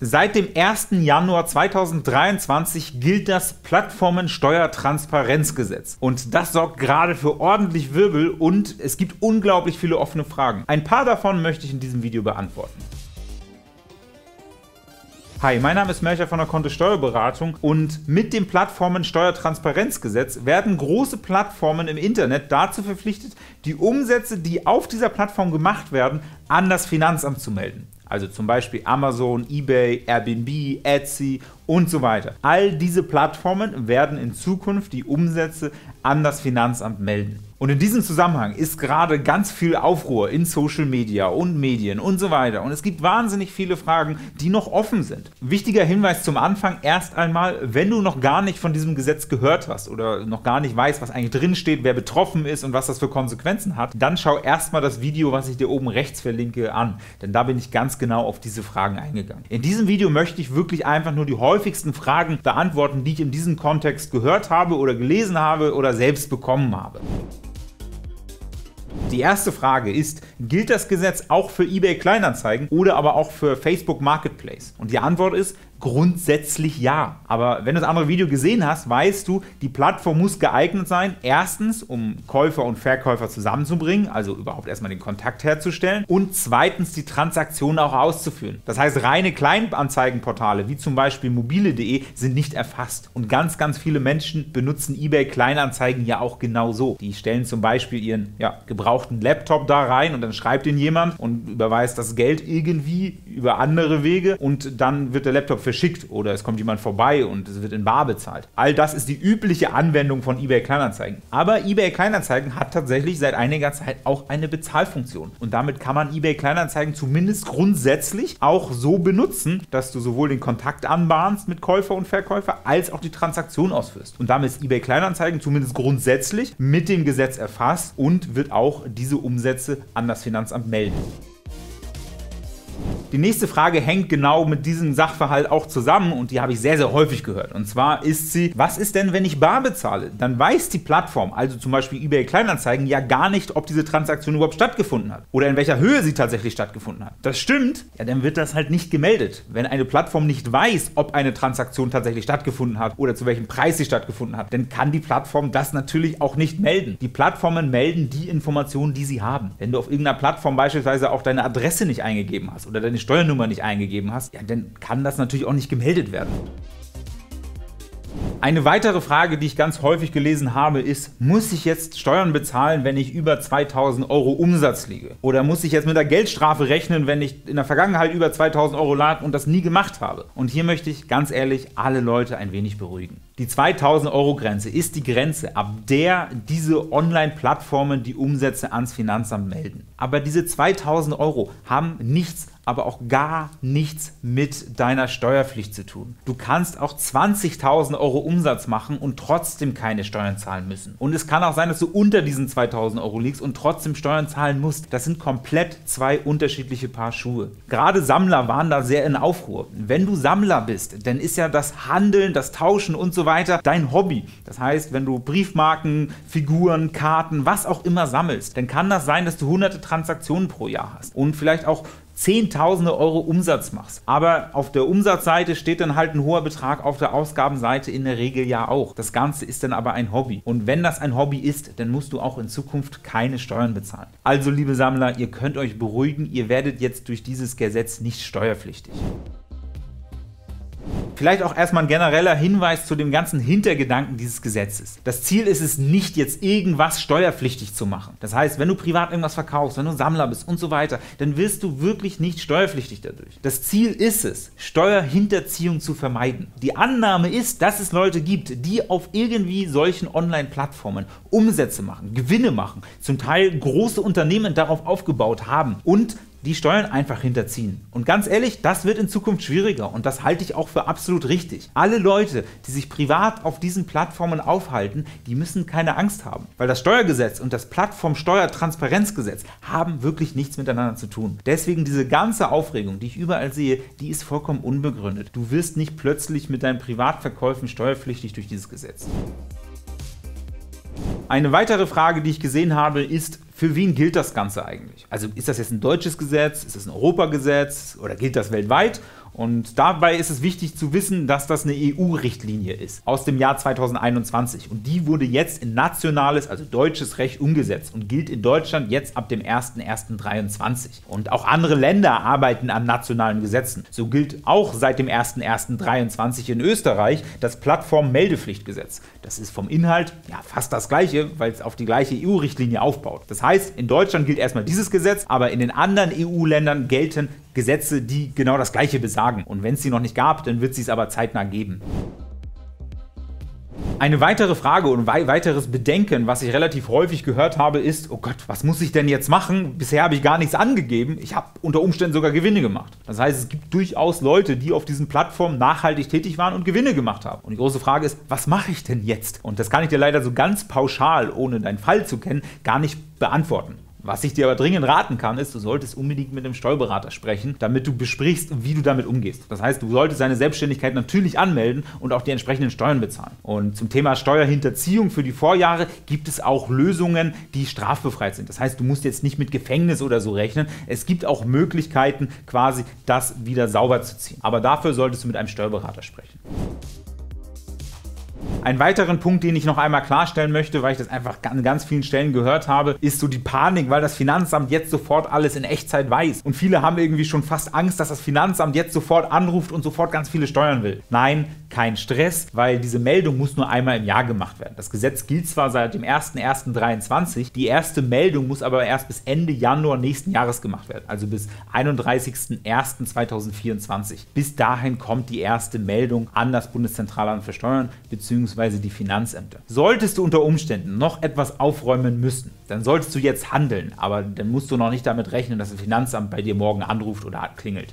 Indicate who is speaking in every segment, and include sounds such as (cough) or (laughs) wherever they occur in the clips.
Speaker 1: Seit dem 1. Januar 2023 gilt das Plattformensteuertransparenzgesetz. Und das sorgt gerade für ordentlich Wirbel und es gibt unglaublich viele offene Fragen. Ein paar davon möchte ich in diesem Video beantworten. Hi, mein Name ist Melcher von der Konto Steuerberatung und mit dem Plattformensteuertransparenzgesetz werden große Plattformen im Internet dazu verpflichtet, die Umsätze, die auf dieser Plattform gemacht werden, an das Finanzamt zu melden also zum Beispiel Amazon, eBay, Airbnb, Etsy und so weiter. All diese Plattformen werden in Zukunft die Umsätze an das Finanzamt melden. Und in diesem Zusammenhang ist gerade ganz viel Aufruhr in Social Media und Medien und so weiter. Und es gibt wahnsinnig viele Fragen, die noch offen sind. Wichtiger Hinweis zum Anfang erst einmal, wenn du noch gar nicht von diesem Gesetz gehört hast oder noch gar nicht weißt, was eigentlich drin steht, wer betroffen ist und was das für Konsequenzen hat, dann schau erstmal das Video, was ich dir oben rechts verlinke, an. Denn da bin ich ganz genau auf diese Fragen eingegangen. In diesem Video möchte ich wirklich einfach nur die häufigsten Fragen beantworten, die ich in diesem Kontext gehört habe oder gelesen habe oder selbst bekommen habe. Die erste Frage ist, gilt das Gesetz auch für eBay Kleinanzeigen oder aber auch für Facebook Marketplace? Und die Antwort ist, Grundsätzlich ja. Aber wenn du das andere Video gesehen hast, weißt du, die Plattform muss geeignet sein, erstens, um Käufer und Verkäufer zusammenzubringen, also überhaupt erstmal den Kontakt herzustellen, und zweitens die Transaktion auch auszuführen. Das heißt, reine Kleinanzeigenportale wie zum Beispiel mobile.de sind nicht erfasst. Und ganz, ganz viele Menschen benutzen eBay Kleinanzeigen ja auch genau so. Die stellen zum Beispiel ihren ja, gebrauchten Laptop da rein und dann schreibt ihn jemand und überweist das Geld irgendwie über andere Wege und dann wird der Laptop verschickt oder es kommt jemand vorbei und es wird in bar bezahlt. All das ist die übliche Anwendung von eBay Kleinanzeigen. Aber eBay Kleinanzeigen hat tatsächlich seit einiger Zeit auch eine Bezahlfunktion. Und damit kann man eBay Kleinanzeigen zumindest grundsätzlich auch so benutzen, dass du sowohl den Kontakt anbahnst mit Käufer und Verkäufer als auch die Transaktion ausführst. Und damit ist eBay Kleinanzeigen zumindest grundsätzlich mit dem Gesetz erfasst und wird auch diese Umsätze an das Finanzamt melden. Die nächste Frage hängt genau mit diesem Sachverhalt auch zusammen und die habe ich sehr, sehr häufig gehört. Und zwar ist sie, was ist denn, wenn ich bar bezahle? Dann weiß die Plattform, also zum Beispiel eBay Kleinanzeigen, ja gar nicht, ob diese Transaktion überhaupt stattgefunden hat oder in welcher Höhe sie tatsächlich stattgefunden hat. Das stimmt, ja, dann wird das halt nicht gemeldet. Wenn eine Plattform nicht weiß, ob eine Transaktion tatsächlich stattgefunden hat oder zu welchem Preis sie stattgefunden hat, dann kann die Plattform das natürlich auch nicht melden. Die Plattformen melden die Informationen, die sie haben. Wenn du auf irgendeiner Plattform beispielsweise auch deine Adresse nicht eingegeben hast oder deine Steuernummer nicht eingegeben hast, ja, dann kann das natürlich auch nicht gemeldet werden. Eine weitere Frage, die ich ganz häufig gelesen habe, ist, muss ich jetzt Steuern bezahlen, wenn ich über 2000 Euro Umsatz liege? Oder muss ich jetzt mit der Geldstrafe rechnen, wenn ich in der Vergangenheit über 2000 Euro lag und das nie gemacht habe? Und hier möchte ich ganz ehrlich alle Leute ein wenig beruhigen. Die 2000 Euro Grenze ist die Grenze, ab der diese Online-Plattformen die Umsätze ans Finanzamt melden. Aber diese 2000 Euro haben nichts aber auch gar nichts mit deiner Steuerpflicht zu tun. Du kannst auch 20.000 Euro Umsatz machen und trotzdem keine Steuern zahlen müssen. Und es kann auch sein, dass du unter diesen 2.000 Euro liegst und trotzdem Steuern zahlen musst. Das sind komplett zwei unterschiedliche Paar Schuhe. Gerade Sammler waren da sehr in Aufruhr. Wenn du Sammler bist, dann ist ja das Handeln, das Tauschen und so weiter dein Hobby. Das heißt, wenn du Briefmarken, Figuren, Karten, was auch immer sammelst, dann kann das sein, dass du hunderte Transaktionen pro Jahr hast und vielleicht auch Zehntausende Euro Umsatz machst. Aber auf der Umsatzseite steht dann halt ein hoher Betrag, auf der Ausgabenseite in der Regel ja auch. Das Ganze ist dann aber ein Hobby. Und wenn das ein Hobby ist, dann musst du auch in Zukunft keine Steuern bezahlen. Also, liebe Sammler, ihr könnt euch beruhigen, ihr werdet jetzt durch dieses Gesetz nicht steuerpflichtig. Vielleicht auch erstmal ein genereller Hinweis zu dem ganzen Hintergedanken dieses Gesetzes. Das Ziel ist es nicht, jetzt irgendwas steuerpflichtig zu machen. Das heißt, wenn du privat irgendwas verkaufst, wenn du Sammler bist und so weiter, dann wirst du wirklich nicht steuerpflichtig dadurch. Das Ziel ist es, Steuerhinterziehung zu vermeiden. Die Annahme ist, dass es Leute gibt, die auf irgendwie solchen Online-Plattformen Umsätze machen, Gewinne machen, zum Teil große Unternehmen darauf aufgebaut haben und die Steuern einfach hinterziehen. Und ganz ehrlich, das wird in Zukunft schwieriger und das halte ich auch für absolut richtig. Alle Leute, die sich privat auf diesen Plattformen aufhalten, die müssen keine Angst haben, weil das Steuergesetz und das Plattformsteuertransparenzgesetz haben wirklich nichts miteinander zu tun. Deswegen diese ganze Aufregung, die ich überall sehe, die ist vollkommen unbegründet. Du wirst nicht plötzlich mit deinen Privatverkäufen steuerpflichtig durch dieses Gesetz. Eine weitere Frage, die ich gesehen habe, ist, für wen gilt das Ganze eigentlich? Also ist das jetzt ein deutsches Gesetz, ist das ein Europagesetz oder gilt das weltweit? Und dabei ist es wichtig zu wissen, dass das eine EU-Richtlinie ist aus dem Jahr 2021 und die wurde jetzt in nationales, also deutsches Recht umgesetzt und gilt in Deutschland jetzt ab dem 01.01.23. Und auch andere Länder arbeiten an nationalen Gesetzen. So gilt auch seit dem 01.01.23 in Österreich das Plattform-Meldepflichtgesetz. Das ist vom Inhalt ja fast das gleiche, weil es auf die gleiche EU-Richtlinie aufbaut. Das heißt, in Deutschland gilt erstmal dieses Gesetz, aber in den anderen EU-Ländern gelten Gesetze, die genau das gleiche besagen. Und wenn es sie noch nicht gab, dann wird sie es aber zeitnah geben. Eine weitere Frage und weiteres Bedenken, was ich relativ häufig gehört habe, ist, oh Gott, was muss ich denn jetzt machen? Bisher habe ich gar nichts angegeben. Ich habe unter Umständen sogar Gewinne gemacht. Das heißt, es gibt durchaus Leute, die auf diesen Plattformen nachhaltig tätig waren und Gewinne gemacht haben. Und die große Frage ist, was mache ich denn jetzt? Und das kann ich dir leider so ganz pauschal, ohne deinen Fall zu kennen, gar nicht beantworten. Was ich dir aber dringend raten kann, ist, du solltest unbedingt mit einem Steuerberater sprechen, damit du besprichst, wie du damit umgehst. Das heißt, du solltest deine Selbstständigkeit natürlich anmelden und auch die entsprechenden Steuern bezahlen. Und zum Thema Steuerhinterziehung für die Vorjahre gibt es auch Lösungen, die strafbefreit sind. Das heißt, du musst jetzt nicht mit Gefängnis oder so rechnen. Es gibt auch Möglichkeiten, quasi das wieder sauber zu ziehen. Aber dafür solltest du mit einem Steuerberater sprechen. Ein weiteren Punkt, den ich noch einmal klarstellen möchte, weil ich das einfach an ganz vielen Stellen gehört habe, ist so die Panik, weil das Finanzamt jetzt sofort alles in Echtzeit weiß. Und viele haben irgendwie schon fast Angst, dass das Finanzamt jetzt sofort anruft und sofort ganz viele Steuern will. Nein, kein Stress, weil diese Meldung muss nur einmal im Jahr gemacht werden. Das Gesetz gilt zwar seit dem 01.01.23, die erste Meldung muss aber erst bis Ende Januar nächsten Jahres gemacht werden, also bis 31.01.2024. Bis dahin kommt die erste Meldung an das Bundeszentralamt für Steuern bzw bzw. die Finanzämter. Solltest du unter Umständen noch etwas aufräumen müssen, dann solltest du jetzt handeln, aber dann musst du noch nicht damit rechnen, dass das Finanzamt bei dir morgen anruft oder klingelt.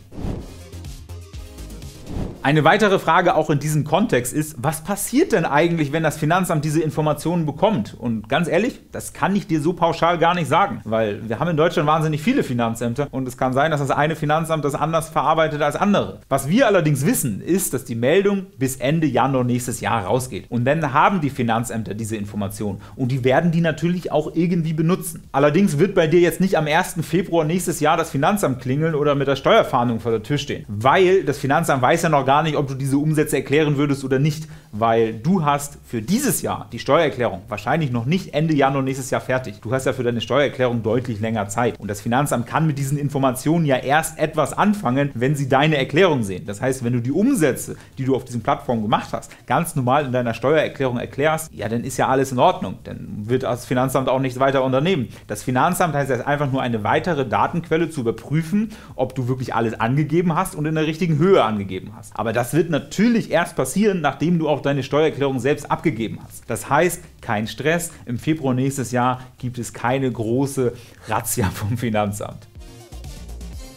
Speaker 1: Eine weitere Frage auch in diesem Kontext ist, was passiert denn eigentlich, wenn das Finanzamt diese Informationen bekommt? Und ganz ehrlich, das kann ich dir so pauschal gar nicht sagen, weil wir haben in Deutschland wahnsinnig viele Finanzämter und es kann sein, dass das eine Finanzamt das anders verarbeitet als andere. Was wir allerdings wissen, ist, dass die Meldung bis Ende Januar nächstes Jahr rausgeht. Und dann haben die Finanzämter diese Informationen und die werden die natürlich auch irgendwie benutzen. Allerdings wird bei dir jetzt nicht am 1. Februar nächstes Jahr das Finanzamt klingeln oder mit der Steuerfahndung vor der Tür stehen, weil das Finanzamt weiß ja noch gar gar nicht, ob du diese Umsätze erklären würdest oder nicht, weil du hast für dieses Jahr die Steuererklärung wahrscheinlich noch nicht Ende Januar nächstes Jahr fertig. Du hast ja für deine Steuererklärung deutlich länger Zeit und das Finanzamt kann mit diesen Informationen ja erst etwas anfangen, wenn sie deine Erklärung sehen. Das heißt, wenn du die Umsätze, die du auf diesen Plattformen gemacht hast, ganz normal in deiner Steuererklärung erklärst, ja, dann ist ja alles in Ordnung. Dann wird das Finanzamt auch nichts weiter unternehmen. Das Finanzamt heißt jetzt einfach nur eine weitere Datenquelle zu überprüfen, ob du wirklich alles angegeben hast und in der richtigen Höhe angegeben hast. Aber das wird natürlich erst passieren, nachdem du auch deine Steuererklärung selbst abgegeben hast. Das heißt, kein Stress. Im Februar nächstes Jahr gibt es keine große Razzia (laughs) vom Finanzamt.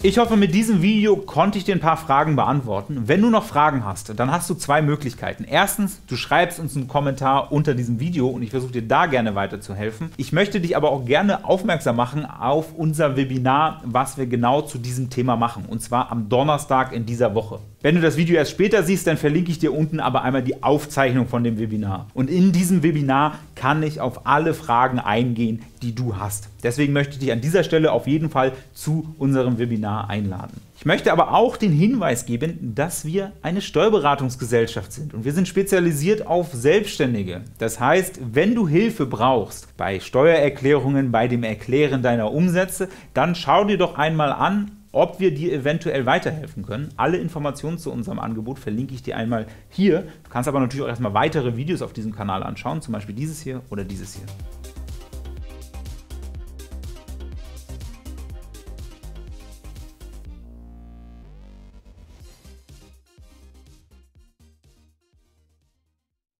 Speaker 1: Ich hoffe, mit diesem Video konnte ich dir ein paar Fragen beantworten. Wenn du noch Fragen hast, dann hast du zwei Möglichkeiten. Erstens, du schreibst uns einen Kommentar unter diesem Video und ich versuche dir da gerne weiterzuhelfen. Ich möchte dich aber auch gerne aufmerksam machen auf unser Webinar, was wir genau zu diesem Thema machen. Und zwar am Donnerstag in dieser Woche. Wenn du das Video erst später siehst, dann verlinke ich dir unten aber einmal die Aufzeichnung von dem Webinar. Und in diesem Webinar kann ich auf alle Fragen eingehen, die du hast. Deswegen möchte ich dich an dieser Stelle auf jeden Fall zu unserem Webinar einladen. Ich möchte aber auch den Hinweis geben, dass wir eine Steuerberatungsgesellschaft sind und wir sind spezialisiert auf Selbstständige. Das heißt, wenn du Hilfe brauchst bei Steuererklärungen, bei dem Erklären deiner Umsätze, dann schau dir doch einmal an, ob wir dir eventuell weiterhelfen können. Alle Informationen zu unserem Angebot verlinke ich dir einmal hier. Du kannst aber natürlich auch erstmal weitere Videos auf diesem Kanal anschauen, zum Beispiel dieses hier oder dieses hier.